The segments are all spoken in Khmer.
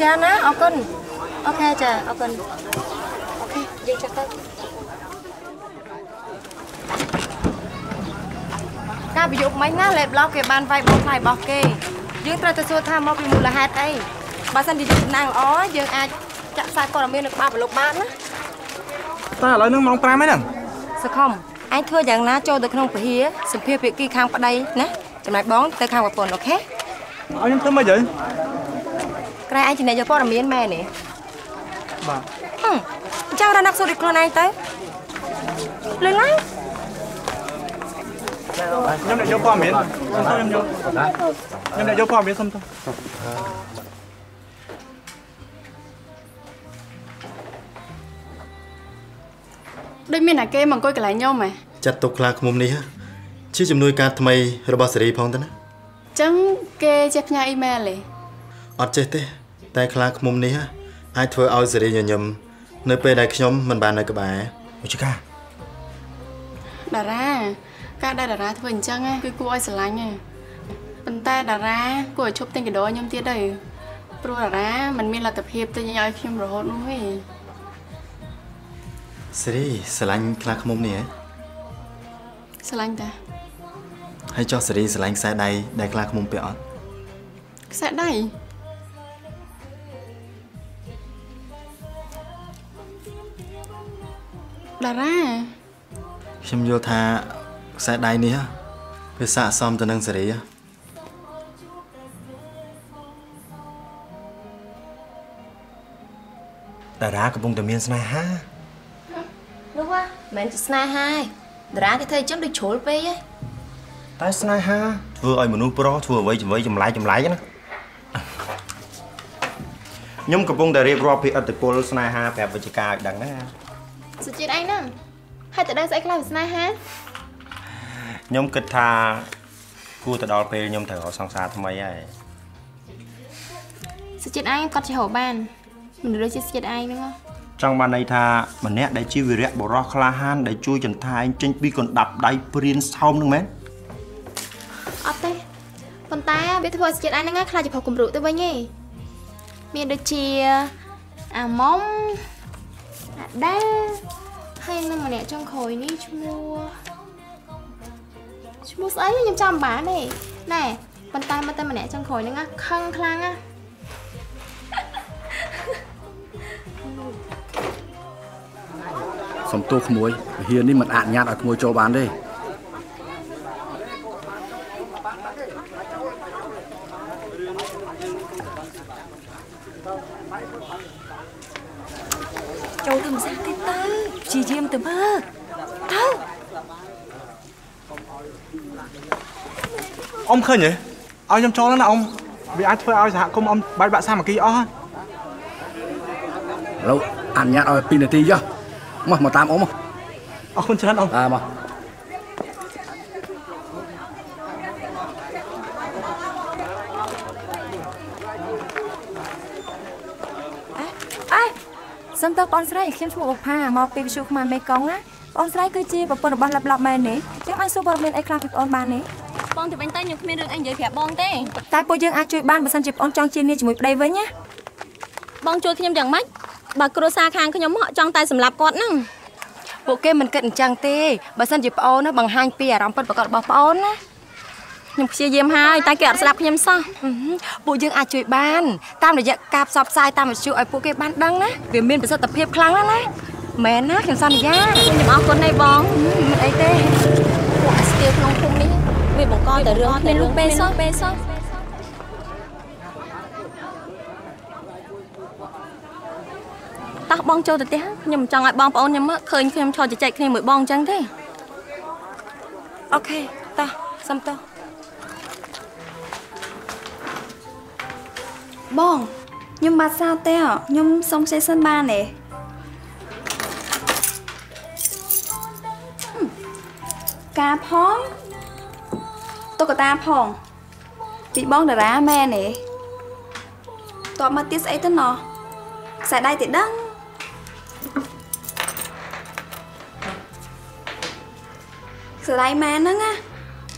ចាណាអរគុណអូខេចាអរគុណអូខេយើងចាក់ទៅការប្រយុទ្ធមិញណាលេបឡោកគេបានវាយបងខ្លាយរបស់គេយើងត្រូវទៅសួរថាមកពីមូលហេតុអីបើសិនជាយើងតំណាងល្អយើងអាចចាក់ផ្សាយព័ត៌មាននៅក្បាលប្រឡូកបានណាតែឥឡូវនឹងម៉ោង5ហើយហ្នឹងសខំអញធ្វើយ៉ាងណាចូលទៅក្នុងពហិសម្ភារភាគីខាងប្តីណាចំណែកបងទៅខាងប្រពន្ធអូខេឲ្យខ្ញុំធ្វើមិនទៅ ក្រែឯងជំនាញយកព័ត៌មានមែនទេបាទហឹមអញ្ចឹងរកណាក់សុទ្ធឲ្យខ្លួនឯងទៅលឿនឡើងខ្ញុំអ្នកយកព័ត៌មានខ្ញុំយកខ្ញុំអ្នកយកព័ត៌មានសុំទៅដូចមានអាគេមកអង្គុយកន្លែងខ្ញុំហ៎ចាត់ទុកខ្លាឃ្មុំនេះជាជំនួយការថ្មីរបស់សេរីផងទៅណាចឹងគេចេះផ្ញើអ៊ីមែលទេអត់ចេះទេ តែខ្លាឃ្មុំនេះអាចធ្វើឲ្យសេរីញញឹមនៅពេលដែលខ្ញុំមិនបាននៅក្បែរវិជ្ជការតារាការដែលតារាធ្វើអញ្ចឹងណាគឺគួរឲ្យស្រឡាញ់ណាប៉ុន្តែតារាគួរឲ្យឈប់ទិញកាដូឲ្យខ្ញុំទៀតទៅព្រោះតារាមិនមានលទ្ធភាពទិញឲ្យខ្ញុំរហូតនោះទេសេរីស្រឡាញ់ខ្លាឃ្មុំនេះហ៎ស្រឡាញ់តាហើយចុះសេរីស្រឡាញ់ខ្សែដៃដែលខ្លាឃ្មុំពាក់អត់ខ្សែដៃ តារាខ្ញុំយល់ថាខ្សែដៃនេះវាស័ក្តិសមទៅនឹងសេរីហ៎តារាកំពុងតែមានស្នេហានោះហ៎មិនមែនជាស្នេហាទេតារាគេធ្វើអញ្ចឹងដូចជ្រុលពេកហ៎តែស្នេហាធ្វើឲ្យមនុស្សប្រុសធ្វើអ្វីចម្វីចម្លែកចម្លែកណាខ្ញុំកំពុងតែរៀបរាប់ពីអត្តពលស្នេហាប្រាប់វិជ្ជការឲ្យដឹងណា សុជាតិឯងហ្នឹងហើយតើដឹងស្អីខ្លះពីស្នេហាខ្ញុំគិតថាគួរទៅដល់ពេលខ្ញុំត្រូវរកសង្សារថ្មីហើយសុជាតិឯងគាត់ជាហៅបានមិនដូចជាសុជាតិឯងហ្នឹងហ៎ចង់បានន័យថាម្នាក់ដែលជាវីរៈបុរសក្លាហានដែលជួយចន្តែងចេញពីកណ្ដាប់ដៃព្រានសោមនឹងមែនអត់ទេប៉ុន្តែវាធ្វើឲ្យសុជាតិឯងហ្នឹងខ្លាចជាផុសគំរូទៅវិញឯងមានដូចជាអាម៉ុំអាដា ហើយនឹងម្នាក់ចុងក្រោយនេះឈ្មោះឈ្មោះស្អីខ្ញុំចាំមិនបានទេណែប៉ុន្តែមកតែម្នាក់ចុងក្រោយហ្នឹងណាខឹងខ្លាំងណាសំទោសក្មួយវិហារនេះមិនអនុញ្ញាតឲ្យក្មួយចូលបានទេ ចូលទៅម្សាទៀតទៅព្យាយាមទៅមើល ទៅអ៊ំឃើញទេឲ្យខ្ញុំចូលណាអ៊ំវាអាចធ្វើឲ្យសហគមន៍អ៊ំបែកបាក់សាមគ្គីអស់ហើយឥឡូវអនុញ្ញាតឲ្យ2នាទីចុះមកមកតាមអ៊ំមកអរគុណច្រើនអ៊ំអើមកអេសុំតើបងស្រីខ្ញុំឈ្មោះបុផាមកពីវិទ្យុខ្មែរមេកុងណា បងស្រីគឺជាប្រពន្ធរបស់លឹបឡប់មែនទេចាំអាចសួរព័ត៌មានអីខ្លះពីបងបានទេបងទៅវិញទៅខ្ញុំគ្មានរឿងអីនិយាយប្រាប់បងទេតែពួកយើងអាចជួយបានបើសិនជាបងចង់ជានាងជាមួយប្តីវិញណាបងជួយខ្ញុំយ៉ាងម៉េចបើគ្រួសារខាងខ្ញុំមកចង់តែសម្លាប់គាត់ហ្នឹងពួកគេមិនគិតអញ្ចឹងទេបើសិនជាប្អូនណាបង្ហាញពីអារម្មណ៍ពិតប្រាកដរបស់ប្អូនណាខ្ញុំព្យាយាមហើយតែគេអត់ស្ដាប់ខ្ញុំសោះហឹមពួកយើងអាចជួយបានតាមរយៈការផ្សព្វផ្សាយតាមវិទ្យុឲ្យពួកគេបានដឹងណាវាមានប្រសិទ្ធភាពខ្លាំងណាស់ណា មែនណាខ្ញុំសន្យាខ្ញុំអរគុណណាស់បងមិនអីទេពួកអាស្ទាវក្នុងភូមិនេះវាបង្កតែរឿងគ្នាលោកពេលសោះពេលសោះតោះបងចូលទៅផ្ទះខ្ញុំមិនចង់ឲ្យបងប្អូនខ្ញុំមើលឃើញខ្ញុំឈរជជែកគ្នាមួយបងអញ្ចឹងទេអូខេតោះសុំទោសបងខ្ញុំបាត់សោទេខ្ញុំសុំខ្ចីសិនបានទេ ការផងតុក្កតាផងពីបងតារាមែនទេតបមកទៀតស្អីទៅណោះខ្សែដៃទៅដឹងខ្សែដៃមែនហ្នឹងណា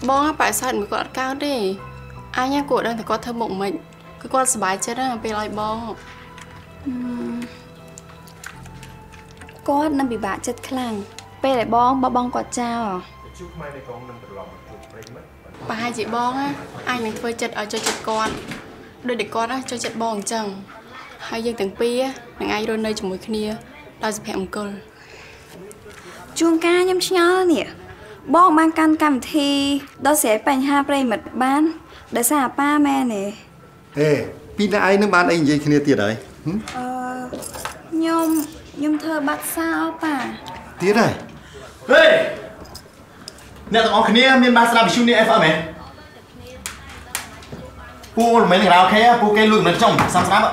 បងប៉ែសើចមួយគាត់អត់កើតទេអញគាត់ដឹងតែគាត់ធ្វើមុខមិនគឺគាត់សប្បាយចិត្តណាពេលឲ្យបងគាត់នឹងពិបាកចិត្តខ្លាំងពេលដែលបងបបងគាត់ចោល ប្រហែលជាបងណាអញនឹងធ្វើចិត្តឲ្យចូលចិត្តគាត់ដូចតែគាត់ណាចូលចិត្តបងអញ្ចឹងហើយយើងទាំងពីរនឹងអាចរស់នៅជាមួយគ្នាដោយសុភមង្គលជួនកាលខ្ញុំឆ្ងល់នេះបងបានកាន់កម្មវិធីដោះស្រាយបញ្ហាប្រិមិត្តបានដោយសារអាប៉ាមែនទេអេពីអ្នកឯងនឹងបានអីនិយាយគ្នាទៀតហើយហឹមអឺខ្ញុំខ្ញុំធ្វើបាត់សោប៉ាទៀតហើយហេ អ្នកទាំងអស់គ្នាមានបានស្ដាប់វិទ្យុនេះ FM ហ៎ពូមិនមែនខារ៉ាអូខេពូគេលួចមិនខ្ញុំសំស្ដាប់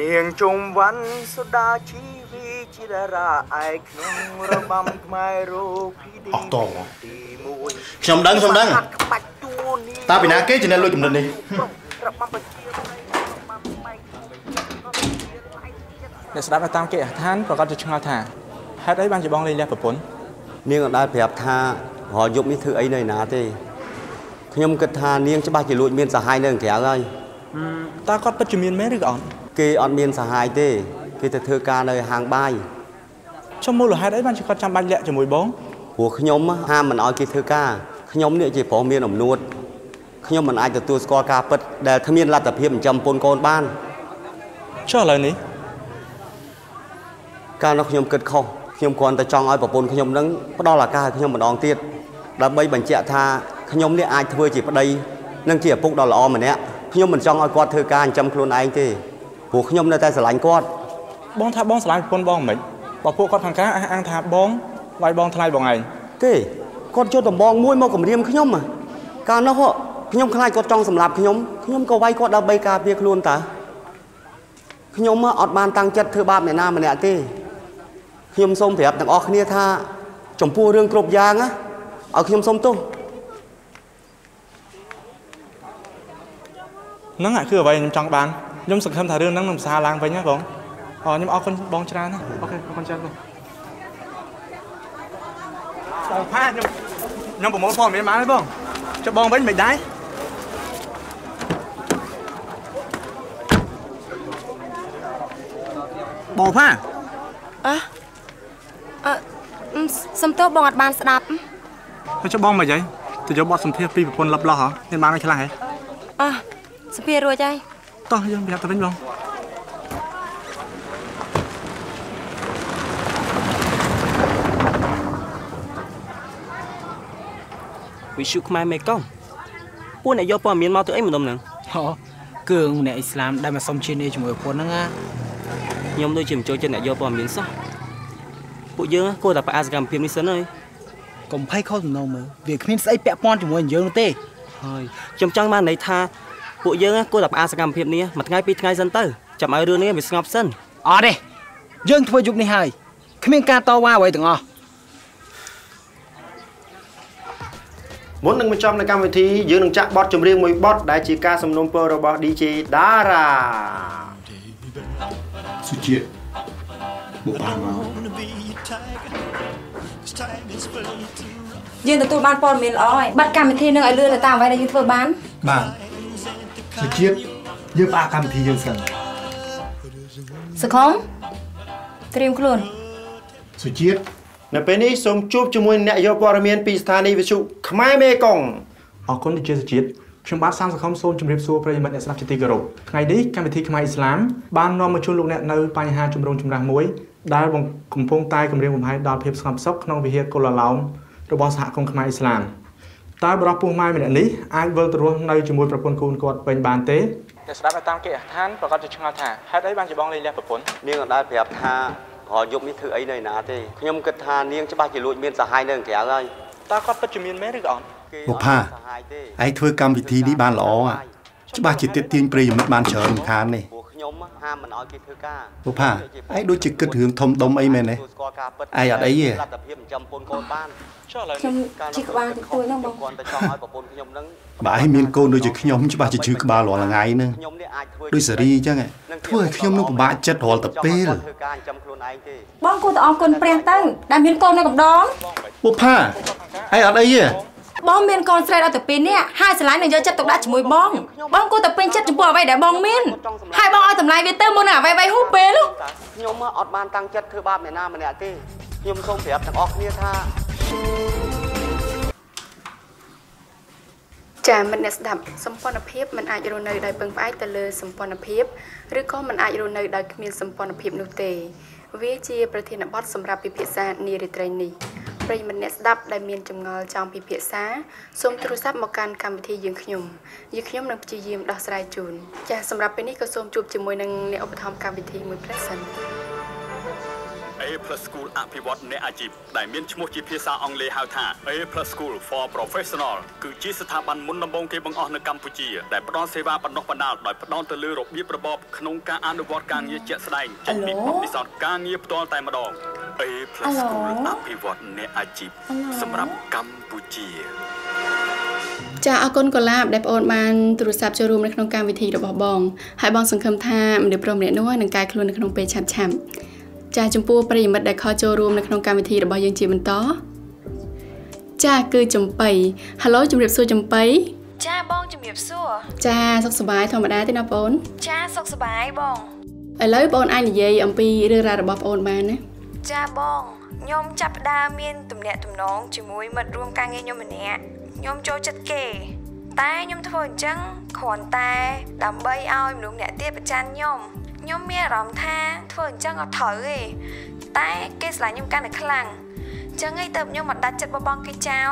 នាងជុំវណ្ណសុដាជីវីជាតារាឯកក្នុងរបាំខ្មែររូភីឌីអស់តងទី1ខ្ញុំដឹងខ្ញុំដឹងក្បាច់តួនេះតើពីណាគេជាអ្នកលួចចំណិតនេះរបាំប្រជាប្រិយរបាំម៉ៃអ្នកស្ដាប់នៅតាមគេអដ្ឋានប្រកាសជាឆ្ងល់ថាហេតុអីបានជាបងលេងលះប្រពន្ធ នាងអត់ដែលប្រាប់ថារាល់យប់នេះធ្វើអីនៅណាទេខ្ញុំគិតថានាងច្បាស់ជាលួចមានសហាយនៅក្រៅហើយតើគាត់ពិតជាមានមែនឬក៏អត់គេអត់មានសហាយទេ គេទៅធ្វើការនៅហាងបាយចុះមូលហេតុអីបានជាគាត់ចាំបាច់លាក់ជាមួយបងព្រោះខ្ញុំហាមមិនឲ្យគេធ្វើការខ្ញុំនេះជាប្រុសមានអំនួតខ្ញុំមិនអាចទទួលស្គាល់ការពិតដែលគ្មានលទ្ធភាពចិញ្ចឹមពូនកូនបានចុះឥឡូវនេះកាលនោះខ្ញុំគិតខុស ខ្ញុំគ្រាន់តែចង់ឲ្យប្រពន្ធខ្ញុំនឹងផ្ដល់ឱកាសឲ្យខ្ញុំម្ដងទៀតដើម្បីបញ្ជាក់ថាខ្ញុំនេះអាចធ្វើជាប្តីនិងជាឪពុកដ៏ល្អម្នាក់ខ្ញុំមិនចង់ឲ្យគាត់ធ្វើការចិញ្ចឹមខ្លួនឯងទេព្រោះខ្ញុំនៅតែស្រឡាញ់គាត់បងថាបងស្រឡាញ់ប្រពន្ធបងមិនបើពួកគាត់ខាងក្រៅអះអាងថាបងវាយបងថ្លៃបងឯងទេគាត់យកដំបងមួយមកគំរាមខ្ញុំហ៎កាលនោះហ៎ខ្ញុំខ្លាចគាត់ចង់សម្លាប់ខ្ញុំខ្ញុំក៏វាយគាត់ដើម្បីការពារខ្លួនតើខ្ញុំហ៎អត់បានតាំងចិត្តធ្វើបាបអ្នកណាម្នាក់ទេ ខ្ញុំសូមប្រាប់ទាំងអស់គ្នាថាចំពោះរឿងគ្រប់យ៉ាងណាឲ្យខ្ញុំសូមទោសហ្នឹងអាគឺអ្វីខ្ញុំចង់បានខ្ញុំសង្ឃឹមថារឿងហ្នឹងនឹងផ្សារឡើងវិញណាបងអរខ្ញុំអរគុណបងច្រើនណាអូខេអរគុណច្រើនបងបងផាខ្ញុំខ្ញុំប្រមូលព័ត៌មានមកហើយបងចុះបងវិញមិនដែរបងផាអើ អឺសំទោសបងអត់បានស្ដាប់ចុះបងមិនអីទៅយកបទសម្ភាសន៍ពីប្រពន្ធលឹបលោះហ៎មានបានអីខ្លះហ៎អើសុភារួចហើយតោះយើងប្រាប់ទៅវិញបងវិសុខ្មែរមេកុងពួកអ្នកយកព័ត៌មានមកទៅអីម្ដុំហ្នឹងហ៎គឺអ្នកអ៊ីស្លាមដែលមកសុំជានីជាមួយប្រពន្ធហ្នឹងណាខ្ញុំដូចជាមិនចូលចិត្តអ្នកយកព័ត៌មានសោះ ពួកយើងគួរតែផ្អាកសកម្មភាពនេះសិនហើយកុំភ័យខុសទំនងមើលវាគ្មានស្អីពាក់ព័ន្ធជាមួយនឹងយើងនោះទេហើយខ្ញុំចង់បានន័យថាពួកយើងគួរតែផ្អាកសកម្មភាពនេះមួយថ្ងៃពីរថ្ងៃសិនទៅចាំឲ្យរឿងនេះវាស្ងប់សិនអត់ទេយើងធ្វើយប់នេះហើយគ្មានការតវ៉ាអ្វីទាំងអស់មុននឹងបញ្ចប់នៅកម្មវិធីយើងនឹងចាក់បទចម្រៀងមួយបទដែលជាការសំណូមពររបស់ DJ Dara សុជាតិបុកបានមក យើងទទួលបានព័ត៌មានល្អហើយបាត់កម្មវិធីនឹងឲ្យលឿនទៅតាមអ្វីដែលយើងធ្វើបានបាទសុជាតិយើងផ្អាកកម្មវិធីយើងសិនសង្ឃុំត្រៀមខ្លួនសុជាតិនៅពេលនេះសូមជួបជាមួយអ្នកយកព័ត៌មានពីស្ថានីយ៍វិទ្យុខ្មែរមេកុងអរគុណជាសុជាតិខ្ញុំបាទសាមសង្ឃុំសូមជម្រាបសួរប្រិយមិត្តអ្នកស្ដាប់ជាទីគោរពថ្ងៃនេះកម្មវិធីខ្មែរអ៊ីស្លាមបាននាំមកជូនលោកអ្នកនៅបញ្ហាជំរងចម្រាស់មួយដែលកំពុងតែគម្រាមកំហែងដល់ភាពស្ងប់សុខក្នុងវិហារកុលាឡោម របស់សហគមន៍ខ្មែរអ៊ីស្លាមតើបរិបទពោះម៉ែម្នាក់នេះអាចវិលទៅរស់នៅជាមួយប្រពន្ធគូនគាត់ពេញបានទេអ្នកស្ដាប់នៅតាមគេអដ្ឋានប្រកាសជាឆ្ងល់ថាហេតុអីបានជាបងលេងលះប្រពន្ធនាងអត់ដែលប្រាប់ថារាល់យប់នេះធ្វើអីនៅណាទេខ្ញុំគិតថានាងច្បាស់ជាលួចមានសហាយនៅក្រៅហើយតើគាត់ពិតជាមានមែនឬក៏អត់បុកផាឯងធ្វើកម្មវិធីនេះបានល្អហ่ะច្បាស់ជាទាក់ទាញប្រិយមិត្តបានច្រើនមិនខាននេះពួក ខ្ញុំហាមមិនឲ្យគេធ្វើការបុកផាឯងដូចជាគិតរឿងធំដុំអីមែនទេស្គាល់ការពិតឯងអត់អីទេលទ្ធភាពចិញ្ចឹមពូនកូនបានចុះឥឡូវខ្ញុំជិះក្បាលតិចតួចហ្នឹងបងគ្រាន់តែចង់ឲ្យប្រពន្ធខ្ញុំនឹងបើឯងមានកូនដូចជាខ្ញុំច្បាស់ជាឈឺក្បាលរាល់ថ្ងៃហ្នឹងខ្ញុំនេះអាចធ្វើដូចសេរីអញ្ចឹងឯងធ្វើឲ្យខ្ញុំនឹងពិបាកចិត្តរាល់តែពេលធ្វើការចិញ្ចឹមខ្លួនឯងទេបងគួរតែអរគុណព្រះទៅដែលមានកូននៅកំដរបុកផាឯងអត់អីទេ បបងមានកូនស្រីដល់ទៅពីរនាក់ហើយស្រឡាញ់នឹងយកចិត្តទុកដាក់ជាមួយបងបងគួរតែពេញចិត្តចំពោះអ្វីដែលបងមានហើយបងឲ្យតម្លៃវាទៅមុននឹងអ្វីអ្វីហូបពេលនោះខ្ញុំអត់បានតាំងចិត្តធ្វើបាបអ្នកណាម្នាក់ទេខ្ញុំសូមប្រាប់ទាំងអស់គ្នាថាចាមិត្តអ្នកស្ដាប់សម្ព័ន្ធភាពមិនអាចរស់នៅដោយពឹងផ្អែកទៅលើសម្ព័ន្ធភាពឬក៏មិនអាចរស់នៅដោយគ្មានសម្ព័ន្ធភាពនោះទេ វាជាប្រធានបទសម្រាប់ពិភាក្សានារីត្រីនេះ ប្រិយមិត្តអ្នកស្ដាប់ដែលមានចម្ងល់ចង់ពិភាក្សាសូមទូរស័ព្ទមកកាន់កម្មវិធីយើងខ្ញុំយើងខ្ញុំនឹងព្យាយាមដោះស្រាយជូនចាសម្រាប់ពេលនេះក៏សូមជួបជាមួយនឹងអ្នកឧបត្ថម្ភកម្មវិធីមួយផ្លែសិន A Plus School អភិវឌ្ឍអ្នកអាជីពដែលមានឈ្មោះជាភាសាអង់គ្លេសហៅថា A Plus School for Professional គឺជាស្ថាប័នមុនដំបូងគេបង្អស់នៅកម្ពុជាដែលផ្ដល់សេវាបណ្ដុះបណ្ដាលដោយផ្ដោតទៅលើរបៀបរបបក្នុងការអនុវត្តការងារជាក់ស្ដែងចេញពីបទពិសោធន៍ការងារផ្ទាល់តែម្ដង A Plus School អភិវឌ្ឍអ្នកអាជីពសម្រាប់កម្ពុជាចាអរគុណកូឡាបដែលបងអូនបានទូរស័ព្ទចូលរួមនៅក្នុងកម្មវិធីរបស់បងហើយបងសង្ឃឹមថាមនុស្សប្រុសម្នាក់នោះនឹងកែខ្លួននៅក្នុងពេលឆាប់ឆាប់ចាចំពោះប្រិយមិត្តដែលខលចូលរួមនៅក្នុងកម្មវិធីរបស់យើងជាបន្តចាគឺចំបៃ Halo ជំរាបសួរចំបៃចាបងជំរាបសួរចាសុខសប្បាយធម្មតាទេណាបងចាសុខសប្បាយបងឥឡូវបងអាចនិយាយអំពីរឿងរ៉ាវរបស់បងបានណា ចាបងខ្ញុំចាប់ផ្ដើមមានទំនាក់ទំនងជាមួយមិត្តរួមការងារខ្ញុំម្នាក់ខ្ញុំចូលចិត្តគេ តែខ្ញុំធ្វើអញ្ចឹងគ្រាន់តែដើម្បីឲ្យមនុស្សម្នាក់ទៀតប្រច័ណ្ឌខ្ញុំខ្ញុំមានអារម្មណ៍ថាធ្វើអញ្ចឹងអត់ត្រូវទេតែគេស្រឡាញ់ខ្ញុំកាន់តែខ្លាំងអញ្ចឹងឯងទៅខ្ញុំមិនដាច់ចិត្តបបងគេចោល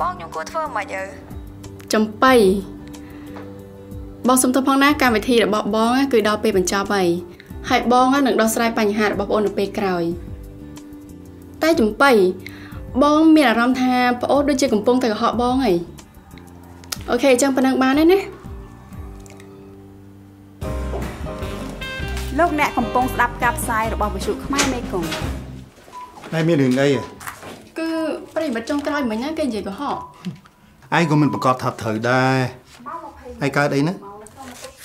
បងខ្ញុំគួរធ្វើមិនអីចំបៃបងសុំទោសផងណាកម្មវិធីរបស់បងគឺដល់ពេលបញ្ចប់ហើយហើយបងនឹងដោះស្រាយបញ្ហារបស់បងនៅពេលក្រោយ តែចំបៃបងមានអារម្មណ៍ថាប្អូនដូចជាកំពុងតែកុហកបងហីអូខេអញ្ចឹងប៉ុណ្ណឹងបានហើយណាលោកអ្នកកំពុងស្ដាប់ការផ្សាយរបស់វិទ្យុខ្មែរមេគង្គតែមានរឿងអីហ៎គឺប្រិយមិត្តចុងក្រោយមិញណាគេនិយាយកុហកឯងក៏មិនប្រកាសថាត្រូវដែរឯងកើតអីណា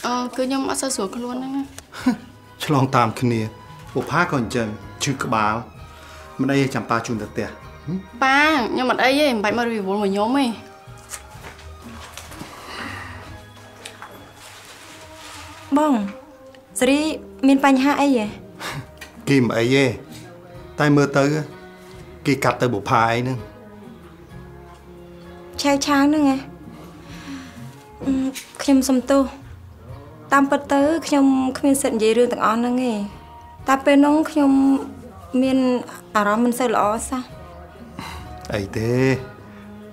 អឺគឺខ្ញុំអត់សូវស្រួលខ្លួនហ្នឹងណាឆ្លងតាមគ្នាពុផាក៏អញ្ចឹងឈឺក្បាល មិនអីចាំប៉ាជូនទៅផ្ទះប៉ាខ្ញុំអត់អីទេមិនបាច់មករីវល់មកខ្ញុំទេបងសេរីមានបញ្ហាអីហ៎គេមិនអីទេតែមើលទៅគេកាត់ទៅបុផាអីហ្នឹងឆាវឆាវហ្នឹងហ៎អឺខ្ញុំសុំទោសតាមពិតទៅខ្ញុំគ្មានសិទ្ធិនិយាយរឿងទាំងអស់ហ្នឹងទេតែពេលនោះខ្ញុំ មានអារម្មណ៍មិនសូវល្អសោះអីទេ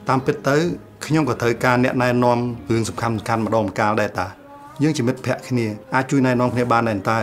តាមពិតទៅខ្ញុំក៏ត្រូវការអ្នកណែនាំរឿងសំខាន់សំខាន់ម្ដងម្កាលដែរតាយើងជាមិត្តភក្តិគ្នាអាចជួយណែនាំគ្នាបានដែរតែ